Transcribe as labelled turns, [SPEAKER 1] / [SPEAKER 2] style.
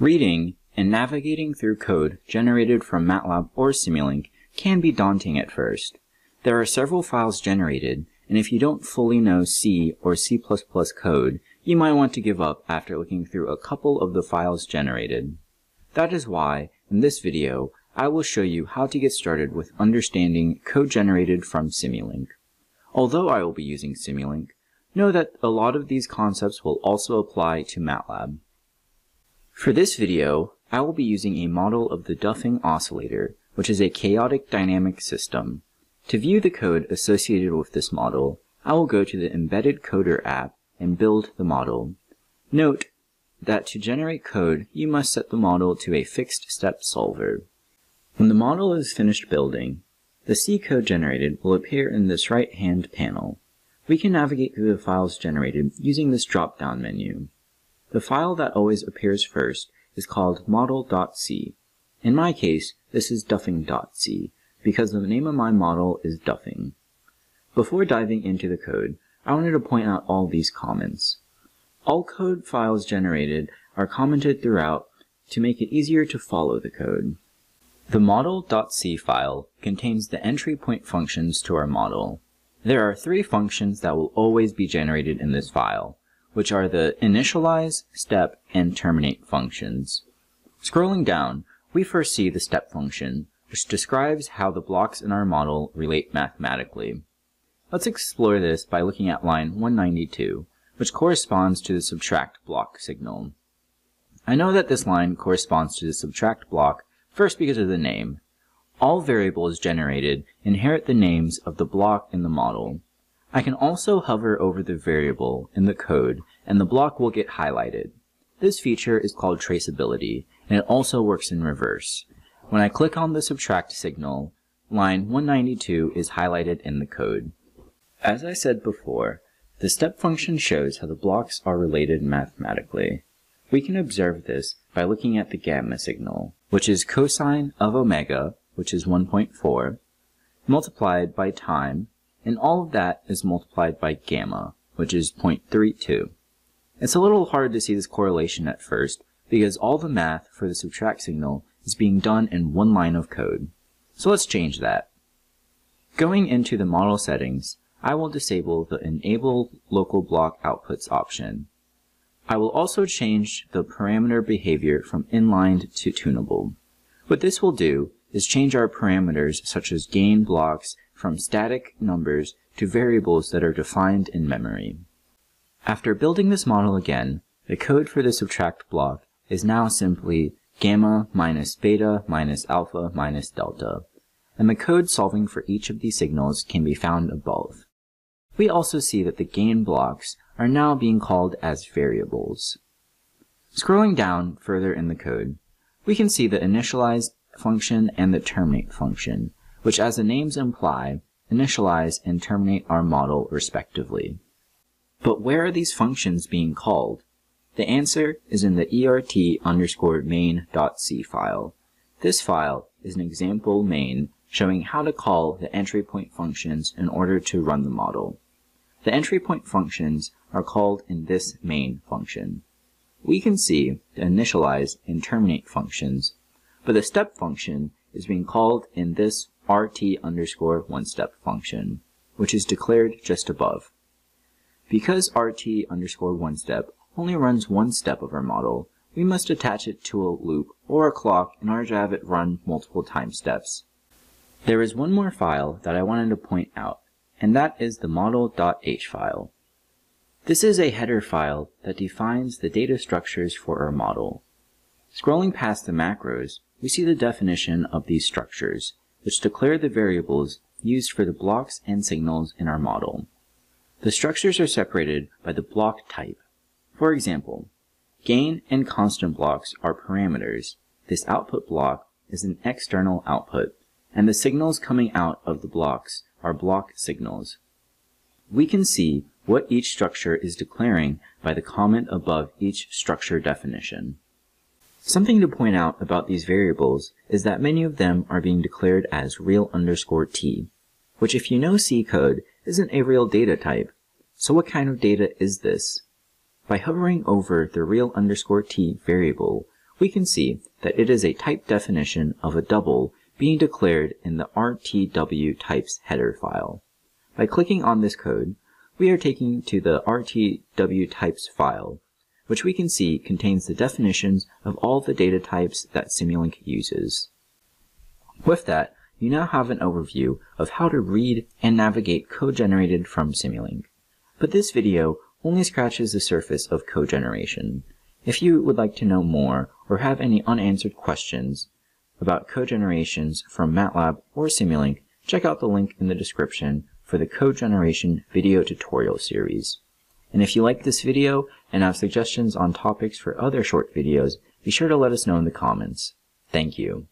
[SPEAKER 1] Reading and navigating through code generated from MATLAB or Simulink can be daunting at first. There are several files generated, and if you don't fully know C or C++ code, you might want to give up after looking through a couple of the files generated. That is why, in this video, I will show you how to get started with understanding code generated from Simulink. Although I will be using Simulink, know that a lot of these concepts will also apply to MATLAB. For this video, I will be using a model of the Duffing oscillator, which is a chaotic dynamic system. To view the code associated with this model, I will go to the Embedded Coder app and build the model. Note that to generate code, you must set the model to a fixed step solver. When the model is finished building, the C code generated will appear in this right-hand panel. We can navigate through the files generated using this drop-down menu. The file that always appears first is called model.c. In my case, this is duffing.c because the name of my model is Duffing. Before diving into the code, I wanted to point out all these comments. All code files generated are commented throughout to make it easier to follow the code. The model.c file contains the entry point functions to our model. There are three functions that will always be generated in this file which are the initialize, step, and terminate functions. Scrolling down, we first see the step function, which describes how the blocks in our model relate mathematically. Let's explore this by looking at line 192, which corresponds to the subtract block signal. I know that this line corresponds to the subtract block first because of the name. All variables generated inherit the names of the block in the model. I can also hover over the variable in the code and the block will get highlighted. This feature is called traceability and it also works in reverse. When I click on the subtract signal, line 192 is highlighted in the code. As I said before, the step function shows how the blocks are related mathematically. We can observe this by looking at the gamma signal, which is cosine of omega, which is 1.4, multiplied by time, and all of that is multiplied by gamma, which is 0.32. It's a little hard to see this correlation at first, because all the math for the subtract signal is being done in one line of code. So let's change that. Going into the model settings, I will disable the Enable Local Block Outputs option. I will also change the parameter behavior from inlined to tunable. What this will do is change our parameters such as gain blocks from static numbers to variables that are defined in memory. After building this model again, the code for the subtract block is now simply gamma minus beta minus alpha minus delta, and the code solving for each of these signals can be found above. We also see that the gain blocks are now being called as variables. Scrolling down further in the code, we can see the initialize function and the terminate function, which as the names imply, initialize and terminate our model respectively. But where are these functions being called? The answer is in the ert underscore main.c file. This file is an example main showing how to call the entry point functions in order to run the model. The entry point functions are called in this main function. We can see the initialize and terminate functions, but the step function is being called in this rt underscore one step function, which is declared just above. Because rt underscore one step only runs one step of our model, we must attach it to a loop or a clock in order to have it run multiple time steps. There is one more file that I wanted to point out, and that is the model.h file. This is a header file that defines the data structures for our model. Scrolling past the macros, we see the definition of these structures, which declare the variables used for the blocks and signals in our model. The structures are separated by the block type. For example, gain and constant blocks are parameters. This output block is an external output, and the signals coming out of the blocks are block signals. We can see what each structure is declaring by the comment above each structure definition. Something to point out about these variables is that many of them are being declared as real underscore t, which if you know C code isn't a real data type. So what kind of data is this? By hovering over the real underscore t variable, we can see that it is a type definition of a double being declared in the RTW types header file. By clicking on this code, we are taken to the RTW types file, which we can see contains the definitions of all the data types that Simulink uses. With that, you now have an overview of how to read and navigate code generated from Simulink. But this video only scratches the surface of code generation. If you would like to know more or have any unanswered questions about code generations from MATLAB or Simulink, check out the link in the description for the code generation video tutorial series. And if you like this video and have suggestions on topics for other short videos, be sure to let us know in the comments. Thank you.